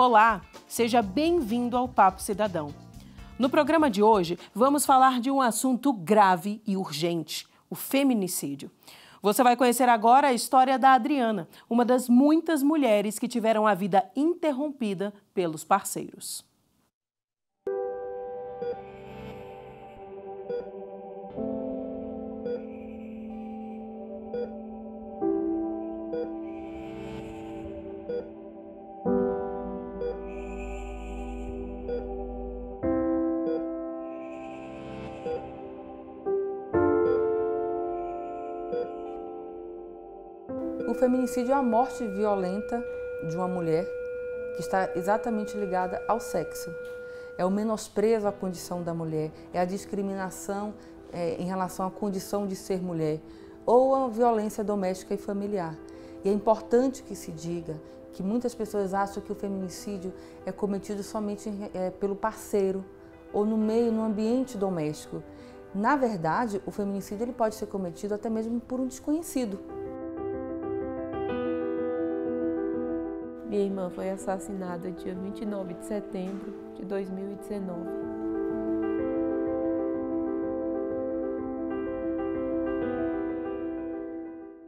Olá, seja bem-vindo ao Papo Cidadão. No programa de hoje, vamos falar de um assunto grave e urgente: o feminicídio. Você vai conhecer agora a história da Adriana, uma das muitas mulheres que tiveram a vida interrompida pelos parceiros. O feminicídio é a morte violenta de uma mulher que está exatamente ligada ao sexo. É o menosprezo à condição da mulher, é a discriminação é, em relação à condição de ser mulher ou a violência doméstica e familiar. E é importante que se diga que muitas pessoas acham que o feminicídio é cometido somente é, pelo parceiro ou no meio, no ambiente doméstico. Na verdade, o feminicídio ele pode ser cometido até mesmo por um desconhecido. Minha irmã foi assassinada dia 29 de setembro de 2019.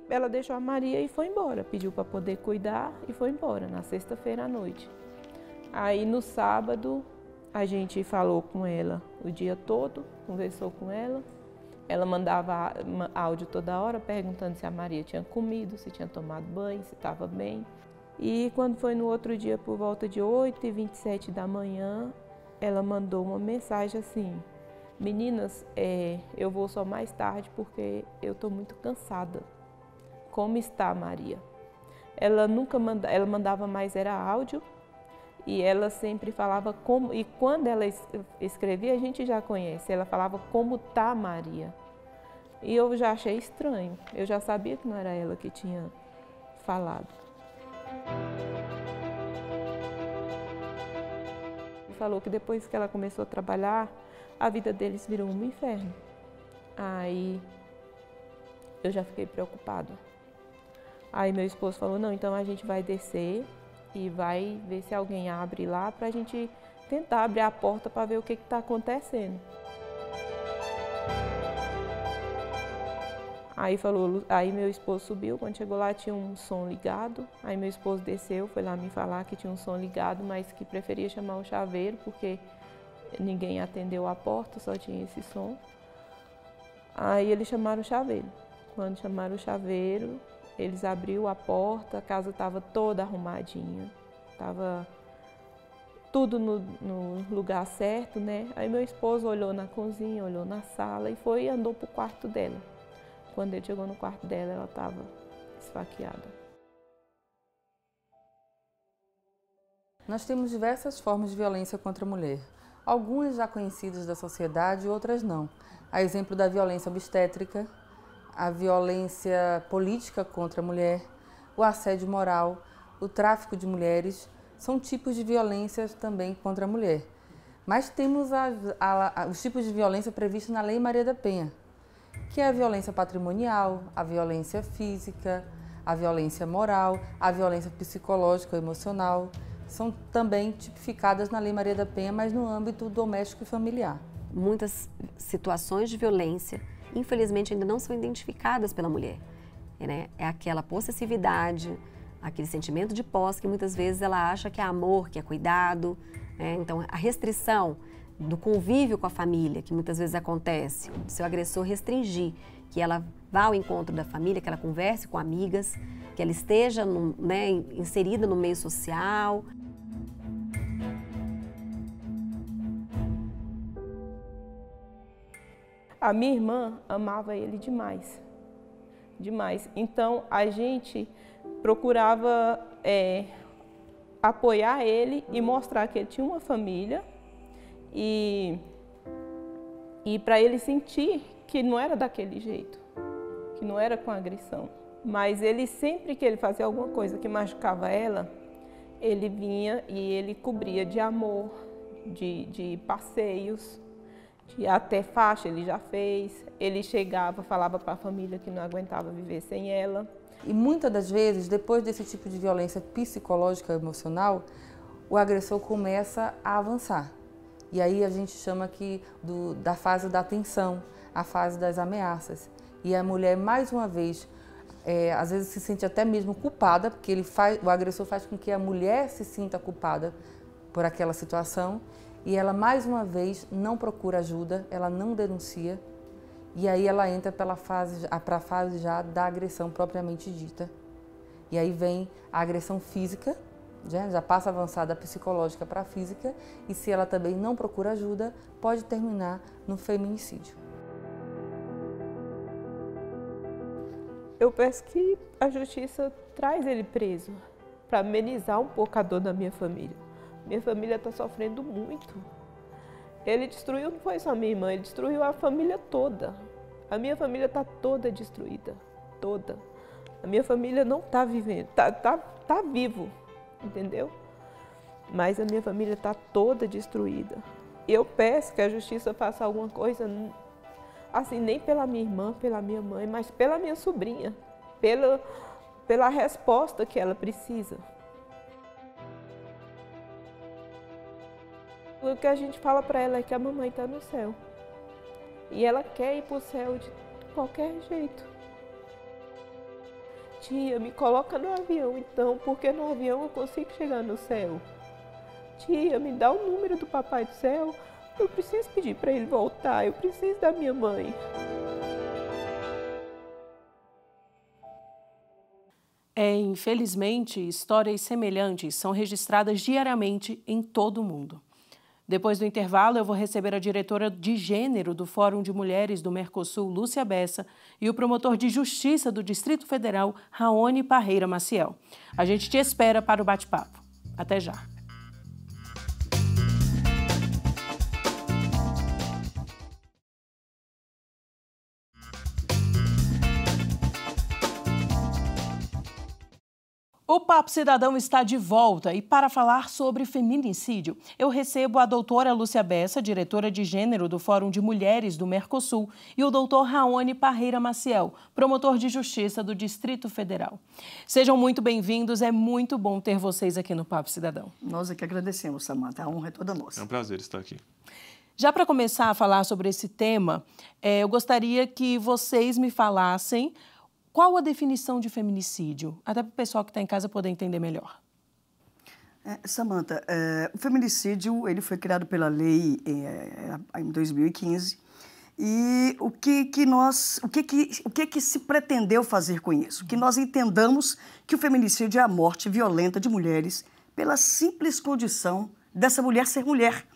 Ela deixou a Maria e foi embora, pediu para poder cuidar e foi embora na sexta-feira à noite. Aí no sábado a gente falou com ela o dia todo, conversou com ela. Ela mandava áudio toda hora perguntando se a Maria tinha comido, se tinha tomado banho, se estava bem. E quando foi no outro dia, por volta de 8 e 27 da manhã, ela mandou uma mensagem assim: Meninas, é, eu vou só mais tarde porque eu estou muito cansada. Como está, Maria? Ela nunca manda, ela mandava mais era áudio e ela sempre falava como e quando ela escrevia a gente já conhece. Ela falava como tá, Maria. E eu já achei estranho. Eu já sabia que não era ela que tinha falado. Falou que depois que ela começou a trabalhar, a vida deles virou um inferno. Aí eu já fiquei preocupada. Aí meu esposo falou: não, então a gente vai descer e vai ver se alguém abre lá para a gente tentar abrir a porta para ver o que está acontecendo. Aí falou, aí meu esposo subiu, quando chegou lá tinha um som ligado. Aí meu esposo desceu, foi lá me falar que tinha um som ligado, mas que preferia chamar o chaveiro porque ninguém atendeu a porta, só tinha esse som. Aí eles chamaram o chaveiro. Quando chamaram o chaveiro, eles abriu a porta, a casa estava toda arrumadinha, estava tudo no, no, lugar certo, né? Aí meu esposo olhou na cozinha, olhou na sala e foi e andou para o quarto dela. Quando ele chegou no quarto dela, ela estava esfaqueada. Nós temos diversas formas de violência contra a mulher. Algumas já conhecidas da sociedade, outras não. A exemplo da violência obstétrica, a violência política contra a mulher, o assédio moral, o tráfico de mulheres, são tipos de violência também contra a mulher. Mas temos a, a, a, os tipos de violência previstos na Lei Maria da Penha, que é a violência patrimonial, a violência física, a violência moral, a violência psicológica ou emocional. São também tipificadas na Lei Maria da Penha, mas no âmbito doméstico e familiar. Muitas situações de violência, infelizmente, ainda não são identificadas pela mulher. Né? É aquela possessividade, aquele sentimento de posse que muitas vezes ela acha que é amor, que é cuidado. Né? Então, a restrição do convívio com a família, que muitas vezes acontece, o seu agressor restringir que ela vá ao encontro da família, que ela converse com amigas, que ela esteja no, né, inserida no meio social. A minha irmã amava ele demais, demais. Então a gente procurava é, apoiar ele e mostrar que ele tinha uma família e, e para ele sentir que não era daquele jeito, que não era com agressão. Mas ele sempre que ele fazia alguma coisa que machucava ela, ele vinha e ele cobria de amor, de, de passeios, de até faixa ele já fez. Ele chegava, falava para a família que não aguentava viver sem ela. E muitas das vezes, depois desse tipo de violência psicológica emocional, o agressor começa a avançar. E aí a gente chama aqui do, da fase da tensão, a fase das ameaças. E a mulher, mais uma vez, é, às vezes se sente até mesmo culpada, porque ele faz, o agressor faz com que a mulher se sinta culpada por aquela situação. E ela, mais uma vez, não procura ajuda, ela não denuncia. E aí ela entra para a fase já da agressão propriamente dita. E aí vem a agressão física, já, já passa avançada psicológica para a física, e se ela também não procura ajuda, pode terminar no feminicídio. Eu peço que a justiça traz ele preso para amenizar um pouco a dor da minha família. Minha família está sofrendo muito. Ele destruiu, não foi só minha irmã, ele destruiu a família toda. A minha família está toda destruída, toda. A minha família não está vivendo, está tá, tá vivo, entendeu? Mas a minha família está toda destruída. Eu peço que a justiça faça alguma coisa, assim, nem pela minha irmã, pela minha mãe, mas pela minha sobrinha, pela, pela resposta que ela precisa. O que a gente fala para ela é que a mamãe está no céu. E ela quer ir para o céu de qualquer jeito. Tia, me coloca no avião então, porque no avião eu consigo chegar no céu. Tia, me dá o número do Papai do Céu. Eu preciso pedir para ele voltar, eu preciso da minha mãe. É, infelizmente, histórias semelhantes são registradas diariamente em todo o mundo. Depois do intervalo, eu vou receber a diretora de gênero do Fórum de Mulheres do Mercosul, Lúcia Bessa, e o promotor de justiça do Distrito Federal, Raoni Parreira Maciel. A gente te espera para o bate-papo. Até já. O Papo Cidadão está de volta e para falar sobre feminicídio, eu recebo a doutora Lúcia Bessa, diretora de gênero do Fórum de Mulheres do Mercosul, e o doutor Raoni Parreira Maciel, promotor de justiça do Distrito Federal. Sejam muito bem-vindos, é muito bom ter vocês aqui no Papo Cidadão. Nós é que agradecemos, Samanta, a honra é toda nossa. É um prazer estar aqui. Já para começar a falar sobre esse tema, é, eu gostaria que vocês me falassem qual a definição de feminicídio? Até para o pessoal que está em casa poder entender melhor. É, Samanta, é, o feminicídio ele foi criado pela lei é, em 2015 e o que, que nós, o que, que, o que, que se pretendeu fazer com isso? Que nós entendamos que o feminicídio é a morte violenta de mulheres pela simples condição dessa mulher ser mulher.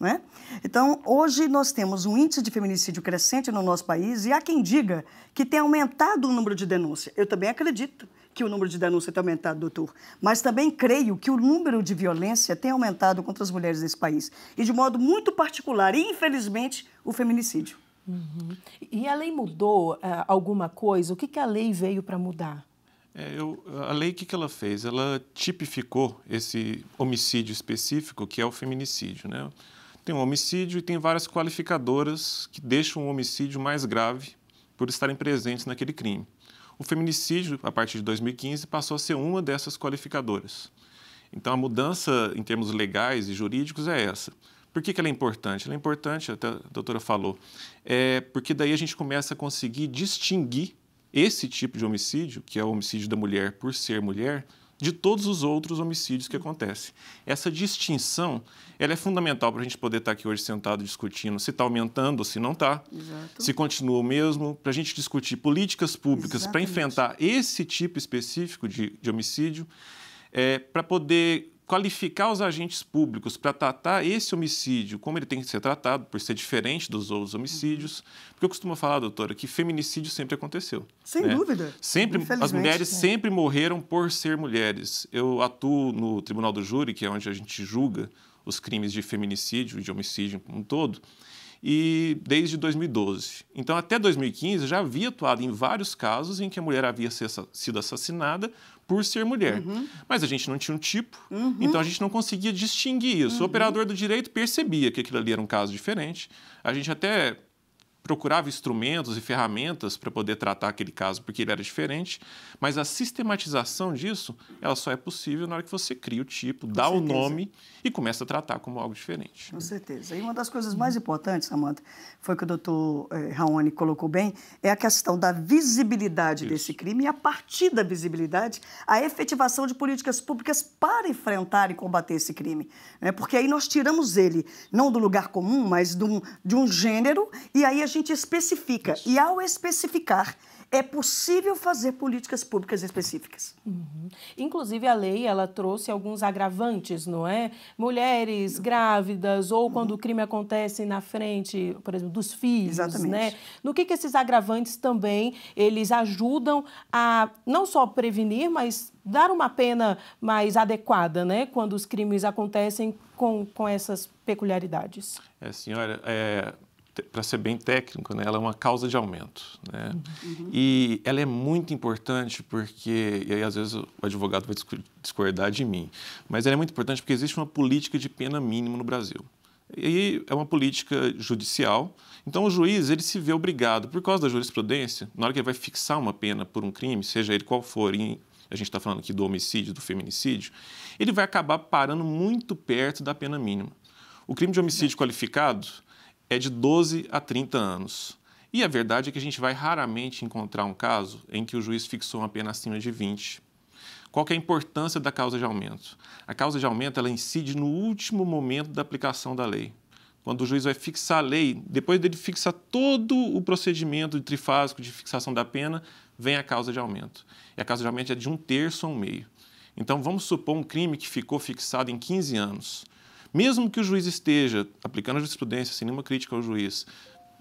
Né? Então, hoje nós temos um índice de feminicídio crescente no nosso país e há quem diga que tem aumentado o número de denúncias. Eu também acredito que o número de denúncias tem aumentado, doutor, mas também creio que o número de violência tem aumentado contra as mulheres nesse país e de modo muito particular, e infelizmente, o feminicídio. Uhum. E a lei mudou uh, alguma coisa? O que, que a lei veio para mudar? É, eu, a lei, o que, que ela fez? Ela tipificou esse homicídio específico, que é o feminicídio. Né? Tem um homicídio e tem várias qualificadoras que deixam o homicídio mais grave por estarem presentes naquele crime. O feminicídio, a partir de 2015, passou a ser uma dessas qualificadoras. Então, a mudança em termos legais e jurídicos é essa. Por que, que ela é importante? Ela é importante, até a doutora falou, é porque daí a gente começa a conseguir distinguir esse tipo de homicídio, que é o homicídio da mulher por ser mulher, de todos os outros homicídios que acontecem. Essa distinção ela é fundamental para a gente poder estar aqui hoje sentado discutindo se está aumentando ou se não está, se continua o mesmo, para a gente discutir políticas públicas para enfrentar esse tipo específico de, de homicídio, é, para poder qualificar os agentes públicos para tratar esse homicídio como ele tem que ser tratado, por ser diferente dos outros homicídios. Porque eu costumo falar, doutora, que feminicídio sempre aconteceu. Sem né? dúvida. Sempre, as mulheres é. sempre morreram por ser mulheres. Eu atuo no Tribunal do Júri, que é onde a gente julga os crimes de feminicídio e de homicídio como um todo e desde 2012. Então, até 2015, já havia atuado em vários casos em que a mulher havia sido assassinada por ser mulher. Uhum. Mas a gente não tinha um tipo, uhum. então a gente não conseguia distinguir isso. Uhum. O operador do direito percebia que aquilo ali era um caso diferente. A gente até procurava instrumentos e ferramentas para poder tratar aquele caso porque ele era diferente, mas a sistematização disso, ela só é possível na hora que você cria o tipo, Com dá certeza. o nome e começa a tratar como algo diferente. Com certeza. E uma das coisas mais importantes, Samanta, foi que o doutor eh, Raoni colocou bem, é a questão da visibilidade Isso. desse crime e a partir da visibilidade, a efetivação de políticas públicas para enfrentar e combater esse crime. Né? Porque aí nós tiramos ele, não do lugar comum, mas de um, de um gênero, e aí a gente especifica. Isso. E ao especificar, é possível fazer políticas públicas específicas. Uhum. Inclusive, a lei ela trouxe alguns agravantes, não é? Mulheres grávidas ou uhum. quando o crime acontece na frente, por exemplo, dos filhos, Exatamente. né? No que, que esses agravantes também eles ajudam a não só prevenir, mas dar uma pena mais adequada, né? Quando os crimes acontecem com, com essas peculiaridades. É, senhora, é, para ser bem técnico, né, ela é uma causa de aumento. Né? Uhum. E ela é muito importante porque, e aí às vezes o advogado vai discordar de mim, mas ela é muito importante porque existe uma política de pena mínima no Brasil. E é uma política judicial. Então o juiz ele se vê obrigado, por causa da jurisprudência, na hora que ele vai fixar uma pena por um crime, seja ele qual for, e a gente está falando aqui do homicídio, do feminicídio, ele vai acabar parando muito perto da pena mínima. O crime de homicídio qualificado é de 12 a 30 anos. E a verdade é que a gente vai raramente encontrar um caso em que o juiz fixou uma pena acima de 20. Qual é a importância da causa de aumento? A causa de aumento ela incide no último momento da aplicação da lei. Quando o juiz vai fixar a lei, depois dele fixar todo o procedimento de trifásico de fixação da pena, vem a causa de aumento. E a causa de aumento é de um terço a um meio. Então, vamos supor um crime que ficou fixado em 15 anos. Mesmo que o juiz esteja aplicando a jurisprudência sem nenhuma crítica ao juiz,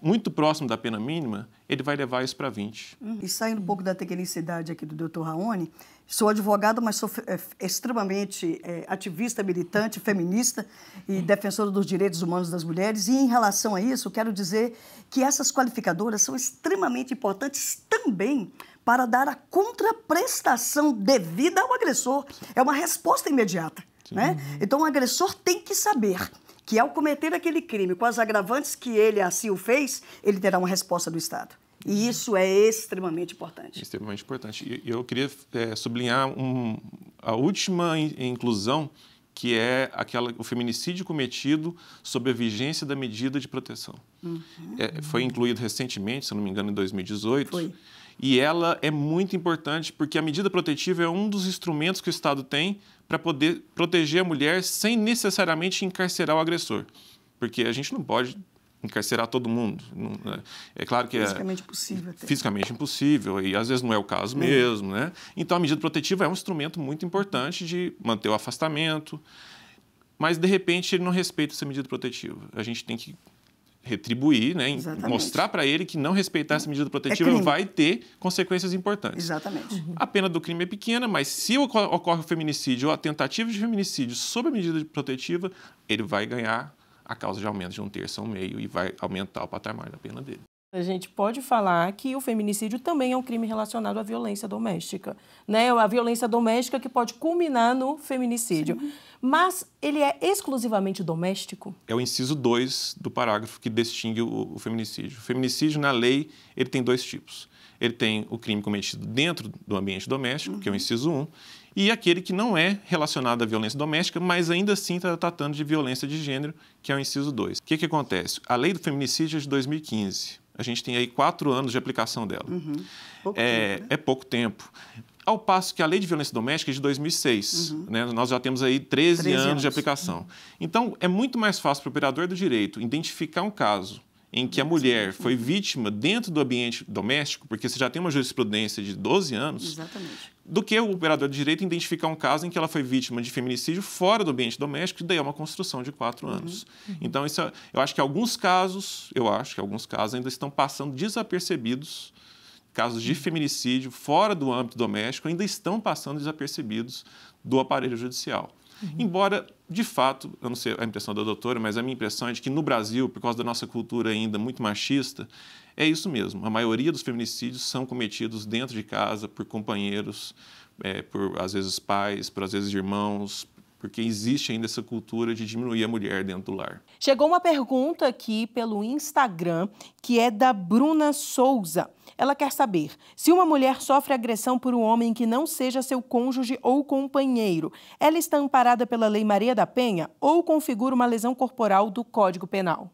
muito próximo da pena mínima, ele vai levar isso para 20. E saindo um pouco da tecnicidade aqui do doutor Raoni, sou advogado, mas sou é, extremamente é, ativista, militante, feminista e defensora dos direitos humanos das mulheres. E em relação a isso, quero dizer que essas qualificadoras são extremamente importantes também para dar a contraprestação devida ao agressor. É uma resposta imediata. Né? Então, o agressor tem que saber que, ao cometer aquele crime com as agravantes que ele assim o fez, ele terá uma resposta do Estado. E isso é extremamente importante. Extremamente importante. E eu queria é, sublinhar um, a última inclusão, que é aquela, o feminicídio cometido sob a vigência da medida de proteção. Uhum. É, foi incluído recentemente, se não me engano, em 2018. Foi. E ela é muito importante porque a medida protetiva é um dos instrumentos que o Estado tem para poder proteger a mulher sem necessariamente encarcerar o agressor. Porque a gente não pode encarcerar todo mundo. Né? É claro que é fisicamente é impossível. Até. Fisicamente impossível e às vezes não é o caso é. mesmo, né? Então a medida protetiva é um instrumento muito importante de manter o afastamento, mas de repente ele não respeita essa medida protetiva. A gente tem que retribuir, né, mostrar para ele que não respeitar essa medida protetiva é vai ter consequências importantes. Exatamente. Uhum. A pena do crime é pequena, mas se ocorre o feminicídio ou a tentativa de feminicídio sob a medida protetiva, ele vai ganhar a causa de aumento de um terço a um meio e vai aumentar o patamar da pena dele. A gente pode falar que o feminicídio também é um crime relacionado à violência doméstica, né? A violência doméstica que pode culminar no feminicídio. Sim. Mas ele é exclusivamente doméstico? É o inciso 2 do parágrafo que distingue o, o feminicídio. O feminicídio, na lei, ele tem dois tipos. Ele tem o crime cometido dentro do ambiente doméstico, uhum. que é o inciso 1, um, e aquele que não é relacionado à violência doméstica, mas ainda assim está tratando de violência de gênero, que é o inciso 2. O que, que acontece? A lei do feminicídio é de 2015. A gente tem aí quatro anos de aplicação dela. Uhum. Pouco é, tempo, né? é pouco tempo. Ao passo que a lei de violência doméstica é de 2006. Uhum. Né? Nós já temos aí 13, 13 anos, anos, de aplicação. Uhum. Então, é muito mais fácil para o operador do direito identificar um caso em que a mulher foi vítima dentro do ambiente doméstico, porque você já tem uma jurisprudência de 12 anos, Exatamente. do que o operador de direito identificar um caso em que ela foi vítima de feminicídio fora do ambiente doméstico, e daí é uma construção de quatro uhum. anos. Uhum. Então, isso, é, eu acho que alguns casos, eu acho que alguns casos ainda estão passando desapercebidos, casos de feminicídio fora do âmbito doméstico ainda estão passando desapercebidos do aparelho judicial. Uhum. Embora, de fato, eu não sei a impressão da doutora, mas a minha impressão é de que no Brasil, por causa da nossa cultura ainda muito machista, é isso mesmo. A maioria dos feminicídios são cometidos dentro de casa por companheiros, é, por às vezes pais, por às vezes irmãos, porque existe ainda essa cultura de diminuir a mulher dentro do lar. Chegou uma pergunta aqui pelo Instagram, que é da Bruna Souza. Ela quer saber se uma mulher sofre agressão por um homem que não seja seu cônjuge ou companheiro, ela está amparada pela Lei Maria da Penha ou configura uma lesão corporal do Código Penal?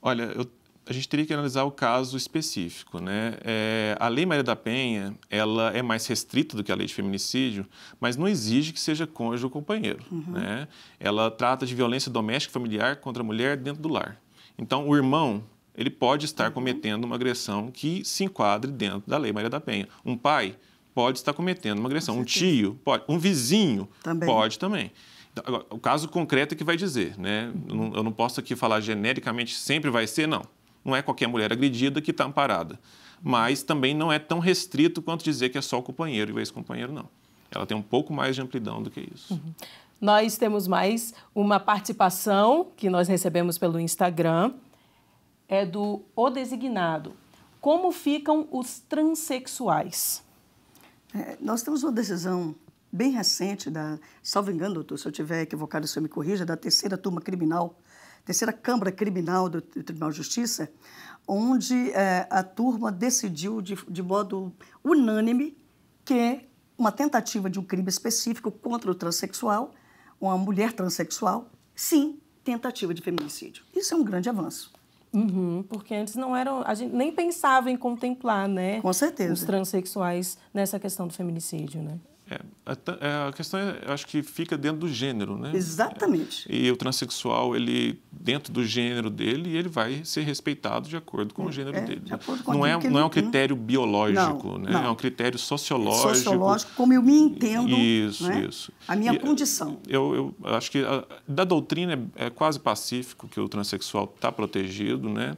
Olha, eu a gente teria que analisar o caso específico. Né? É, a Lei Maria da Penha ela é mais restrita do que a lei de feminicídio, mas não exige que seja cônjuge ou companheiro. Uhum. Né? Ela trata de violência doméstica e familiar contra a mulher dentro do lar. Então, o irmão ele pode estar uhum. cometendo uma agressão que se enquadre dentro da Lei Maria da Penha. Um pai pode estar cometendo uma agressão. Um tio pode. Um vizinho também. pode também. Então, agora, o caso concreto é que vai dizer, né? Eu não posso aqui falar genericamente sempre vai ser, não não é qualquer mulher agredida que está amparada. Mas também não é tão restrito quanto dizer que é só o companheiro e o ex-companheiro, não. Ela tem um pouco mais de amplidão do que isso. Uhum. Nós temos mais uma participação que nós recebemos pelo Instagram, é do O Designado. Como ficam os transexuais? É, nós temos uma decisão bem recente, da, salvo engano, doutor, se eu estiver equivocado, o senhor me corrija, da terceira turma criminal terceira Câmara Criminal do, Tribunal de Justiça, onde é, a turma decidiu de, de modo unânime que uma tentativa de um crime específico contra o transexual, uma mulher transexual, sim, tentativa de feminicídio. Isso é um grande avanço. Uhum, porque antes não eram, a gente nem pensava em contemplar, né? Com certeza. Os transexuais nessa questão do feminicídio, né? É, a, a, questão, é, acho que fica dentro do gênero, né? Exatamente. É, e o transexual, ele dentro do gênero dele, ele vai ser respeitado de acordo com o gênero é, dele. De acordo com não é, não é um critério biológico, não, né? Não. É um critério sociológico. Sociológico, como eu me entendo. Isso, né? isso. A minha e, condição. Eu, eu acho que a, da doutrina é, é quase pacífico que o transexual está protegido, né?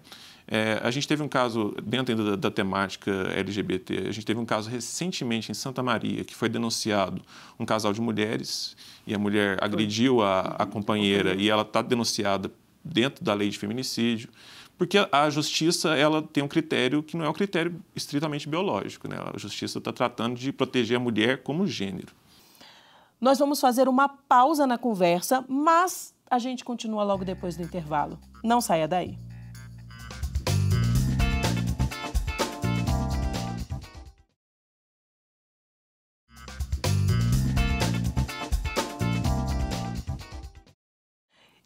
É, a gente teve um caso, dentro da, da, temática LGBT, a gente teve um caso recentemente em Santa Maria, que foi denunciado um casal de mulheres, e a mulher agrediu a, a companheira, e ela está denunciada dentro da lei de feminicídio, porque a justiça ela tem um critério que não é um critério estritamente biológico. Né? A justiça está tratando de proteger a mulher como gênero. Nós vamos fazer uma pausa na conversa, mas a gente continua logo depois do intervalo. Não saia daí.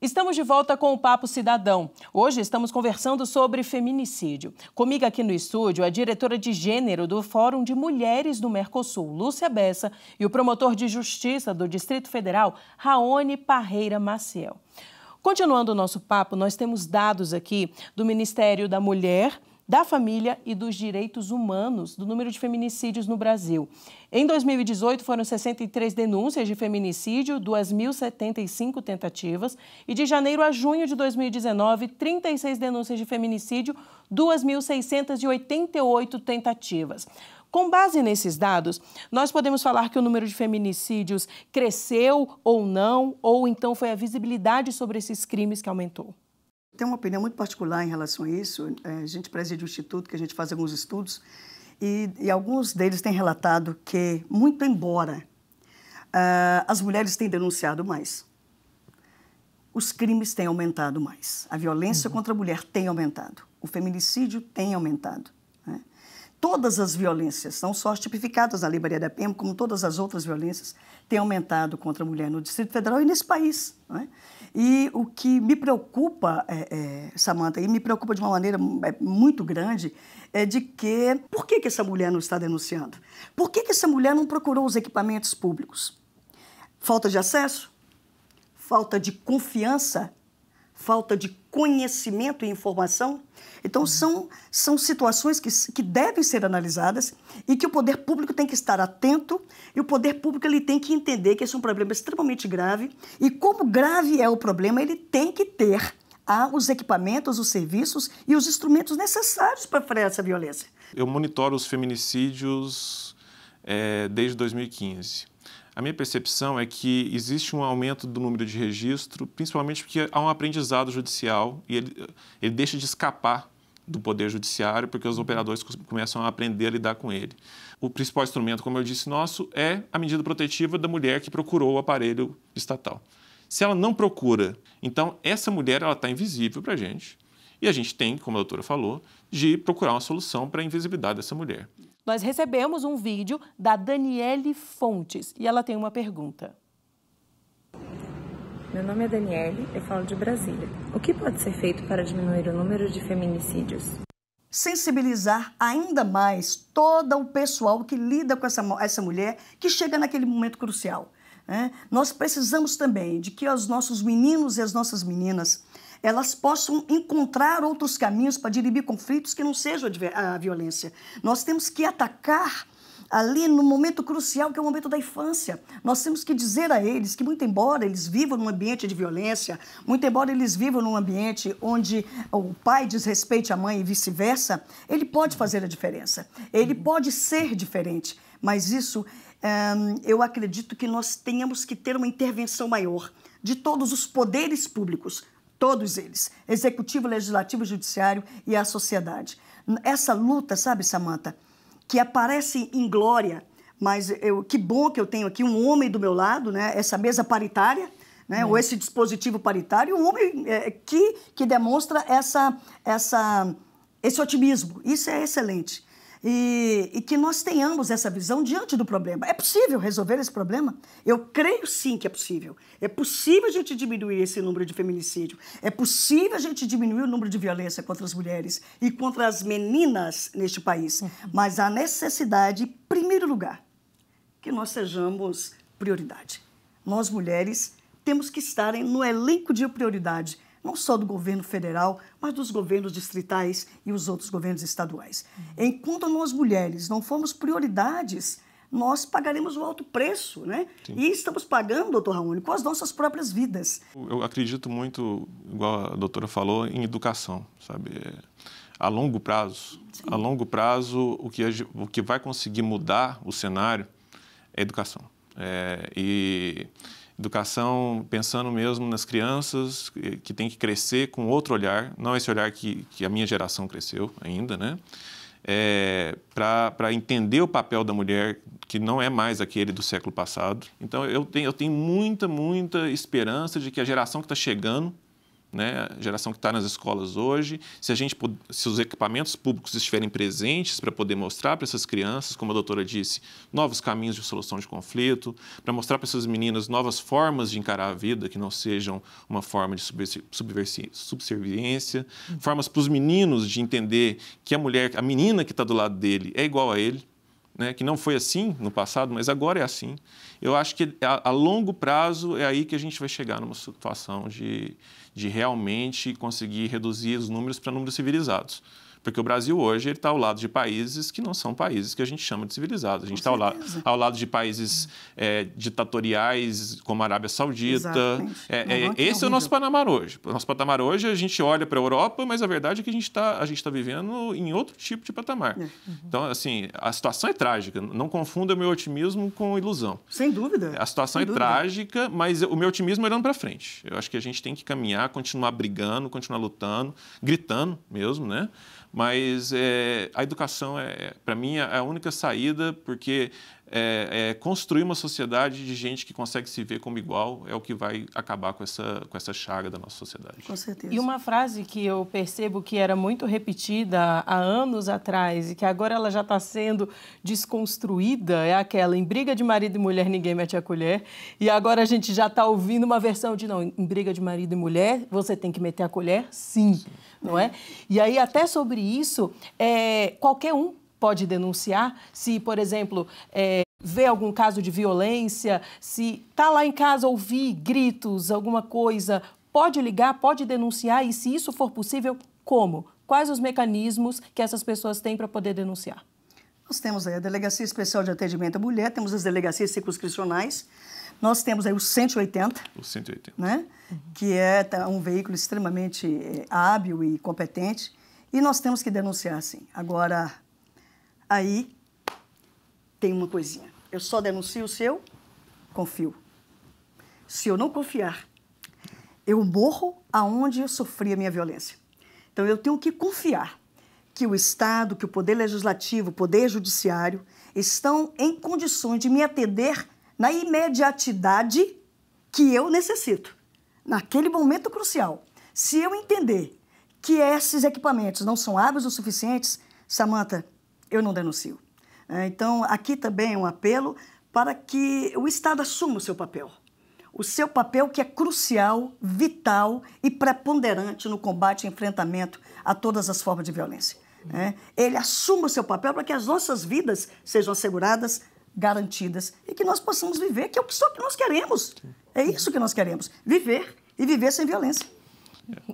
Estamos de volta com o Papo Cidadão. Hoje estamos conversando sobre feminicídio. Comigo aqui no estúdio a diretora de gênero do Fórum de Mulheres do Mercosul, Lúcia Bessa, e o promotor de justiça do Distrito Federal, Raoni Parreira Maciel. Continuando o nosso papo, nós temos dados aqui do Ministério da Mulher, da Família e dos Direitos Humanos do número de feminicídios no Brasil. Em 2018, foram 63 denúncias de feminicídio, 2.075 tentativas, e de janeiro a junho de 2019, 36 denúncias de feminicídio, 2.688 tentativas. Com base nesses dados, nós podemos falar que o número de feminicídios cresceu ou não, ou então foi a visibilidade sobre esses crimes que aumentou? Tenho uma opinião muito particular em relação a isso. É, a gente preside um instituto que a gente faz alguns estudos e, e alguns deles têm relatado que, muito embora uh, as mulheres têm denunciado mais, os crimes têm aumentado mais. A violência uhum. contra a mulher tem aumentado. O feminicídio tem aumentado. Todas as violências, não só as tipificadas na Lei Maria da Penha, como todas as outras violências, têm aumentado contra a mulher no Distrito Federal e nesse país. Né? E o que me preocupa, é, é, Samanta, e me preocupa de uma maneira é, muito grande, é de que por que, que essa mulher não está denunciando? Por que, que essa mulher não procurou os equipamentos públicos? Falta de acesso? Falta de confiança? Falta de conhecimento e informação? Então, são, são situações que, que devem ser analisadas e que o poder público tem que estar atento e o poder público ele tem que entender que esse é um problema extremamente grave e, como grave é o problema, ele tem que ter ah, os equipamentos, os serviços e os instrumentos necessários para frear essa violência. Eu monitoro os feminicídios é, desde 2015. A minha percepção é que existe um aumento do número de registro, principalmente porque há um aprendizado judicial e ele, ele deixa de escapar do Poder Judiciário, porque os operadores começam a aprender a lidar com ele. O principal instrumento, como eu disse, nosso é a medida protetiva da mulher que procurou o aparelho estatal. Se ela não procura, então essa mulher ela está invisível para a gente. E a gente tem, como a doutora falou, de procurar uma solução para a invisibilidade dessa mulher. Nós recebemos um vídeo da Daniele Fontes e ela tem uma pergunta. Meu nome é Daniele, eu falo de Brasília. O que pode ser feito para diminuir o número de feminicídios? Sensibilizar ainda mais todo o pessoal que lida com essa, essa mulher que chega naquele momento crucial. Né? Nós precisamos também de que os nossos meninos e as nossas meninas elas possam encontrar outros caminhos para dirimir conflitos que não sejam a violência. Nós temos que atacar ali no momento crucial, que é o momento da infância. Nós temos que dizer a eles que, muito embora eles vivam num ambiente de violência, muito embora eles vivam num ambiente onde o pai desrespeite a mãe e vice-versa, ele pode fazer a diferença. Ele pode ser diferente. Mas isso, hum, eu acredito que nós tenhamos que ter uma intervenção maior de todos os poderes públicos, todos eles, executivo, legislativo, judiciário e a sociedade. Essa luta, sabe, Samantha, que aparece em glória, mas eu, que bom que eu tenho aqui um homem do meu lado, né? essa mesa paritária, né? ou esse dispositivo paritário, um homem é, que, que demonstra essa, essa, esse otimismo. Isso é excelente e, e, que nós tenhamos essa visão diante do problema. É possível resolver esse problema? Eu creio sim que é possível. É possível a gente diminuir esse número de feminicídio. É possível a gente diminuir o número de violência contra as mulheres e contra as meninas neste país. Uhum. Mas há necessidade, em primeiro lugar, que nós sejamos prioridade. Nós, mulheres, temos que estar no elenco de prioridade não só do governo federal, mas dos governos distritais e os outros governos estaduais. Uhum. Enquanto nós mulheres não formos prioridades, nós pagaremos o alto preço, né? Sim. E estamos pagando, doutor Raoni, com as nossas próprias vidas. Eu acredito muito, igual a doutora falou, em educação, sabe? A longo prazo, Sim. a longo prazo, o que, o que vai conseguir mudar o cenário é educação. É, e Educação pensando mesmo nas crianças que tem que crescer com outro olhar, não esse olhar que, que a minha geração cresceu ainda, né? É, para entender o papel da mulher, que não é mais aquele do século passado. Então, eu tenho, eu tenho muita, muita esperança de que a geração que está chegando né, a geração que está nas escolas hoje, se a gente se os equipamentos públicos estiverem presentes para poder mostrar para essas crianças, como a doutora disse, novos caminhos de solução de conflito, para mostrar para essas meninas novas formas de encarar a vida que não sejam uma forma de subserviência, formas para os meninos de entender que a mulher, a menina que está do lado dele é igual a ele, né, que não foi assim no passado, mas agora é assim. Eu acho que a, a longo prazo é aí que a gente vai chegar numa situação de de realmente conseguir reduzir os números para números civilizados. Porque o Brasil hoje está ao lado de países que não são países que a gente chama de civilizados. A gente está ao, la ao, lado de países é, ditatoriais como a Arábia Saudita. É, é, esse é o nosso patamar hoje. O nosso patamar hoje, a gente olha para a Europa, mas a verdade é que a gente está tá vivendo em outro tipo de patamar. É. Uhum. Então, assim, a situação é trágica. Não confunda o meu otimismo com ilusão. Sem dúvida. A situação Sem é dúvida. trágica, mas o meu otismo é olhando para frente. Eu acho que a gente tem que caminhar, continuar brigando, continuar lutando, gritando mesmo, né? Mas é, a educação, é, para mim, é a única saída, porque é, é, construir uma sociedade de gente que consegue se ver como igual é o que vai acabar com essa, com essa chaga da nossa sociedade. Com certeza. E uma frase que eu percebo que era muito repetida há anos atrás e que agora ela já está sendo desconstruída é aquela: em briga de marido e mulher ninguém mete a colher. E agora a gente já está ouvindo uma versão de: não, em briga de marido e mulher você tem que meter a colher, sim. sim. Não é? E aí, até sobre isso, é, qualquer um pode denunciar se, por exemplo, é, vê algum caso de violência, se está lá em casa ouvir gritos, alguma coisa, pode ligar, pode denunciar e, se isso for possível, como? Quais os mecanismos que essas pessoas têm para poder denunciar? Nós temos aí a Delegacia Especial de Atendimento à Mulher, temos as delegacias circunscricionais, nós temos aí o 180. O 180. Né? Uhum. Que é tá, um veículo extremamente eh, hábil e competente. E nós temos que denunciar, sim. Agora, aí tem uma coisinha. Eu só denuncio se eu confio. Se eu não confiar, eu morro aonde eu sofri a minha violência. Então eu tenho que confiar. que o Estado, que o Poder Legislativo, o Poder Judiciário estão em condições de me atender na imediatidade que eu necessito, naquele momento crucial. Se eu entender que esses equipamentos não são hábeis o suficientes, Samanta, eu não denuncio. É, então, aqui também é um apelo para que o Estado assuma o seu papel. O seu papel que é crucial, vital e preponderante no combate e enfrentamento a todas as formas de violência. É, ele assuma o seu papel para que as nossas vidas sejam asseguradas, garantidas e que nós possamos viver, que é o que nós queremos. É isso que nós queremos, viver e viver sem violência.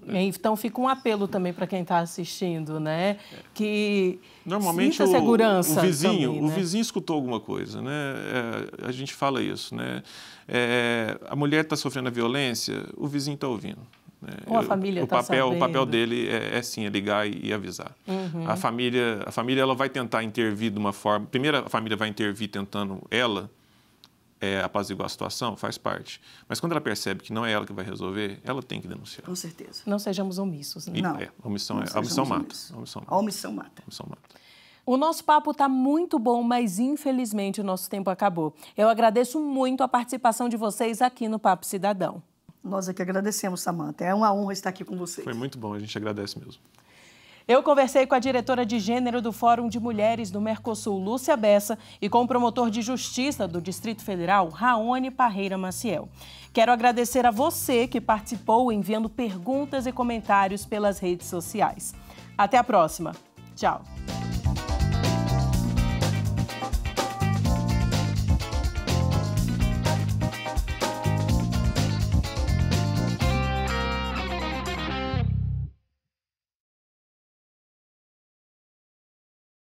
Então fica um apelo também para quem está assistindo, né? Que normalmente o, segurança o vizinho, também, né? o vizinho escutou alguma coisa, né? É, a gente fala isso, né? É, a mulher está sofrendo a violência, o vizinho está ouvindo. Né? Ou a família o tá papel sabendo. o papel dele é, é sim é ligar e, e avisar Uhum. a família a família ela vai tentar intervir de uma forma primeiro a família vai intervir tentando ela é, apaziguar a situação faz parte mas quando ela percebe que não é ela que vai resolver ela tem que denunciar Com certeza. Não sejamos omissos. Né? E, Não. é, a omissão, Não é, a omissão sejamos mata a omissão A mata omissão mata. a omissão mata O nosso papo está muito bom, mas infelizmente o nosso tempo acabou. Eu agradeço muito a participação de vocês aqui no Papo Cidadão. Nós é que agradecemos, Samanta. É uma honra estar aqui com vocês. foi muito bom a gente agradece mesmo Eu conversei com a diretora de gênero do Fórum de Mulheres do Mercosul, Lúcia Bessa, e com o promotor de justiça do Distrito Federal, Raoni Parreira Maciel. Quero agradecer a você que participou enviando perguntas e comentários pelas redes sociais. Até a próxima. Tchau.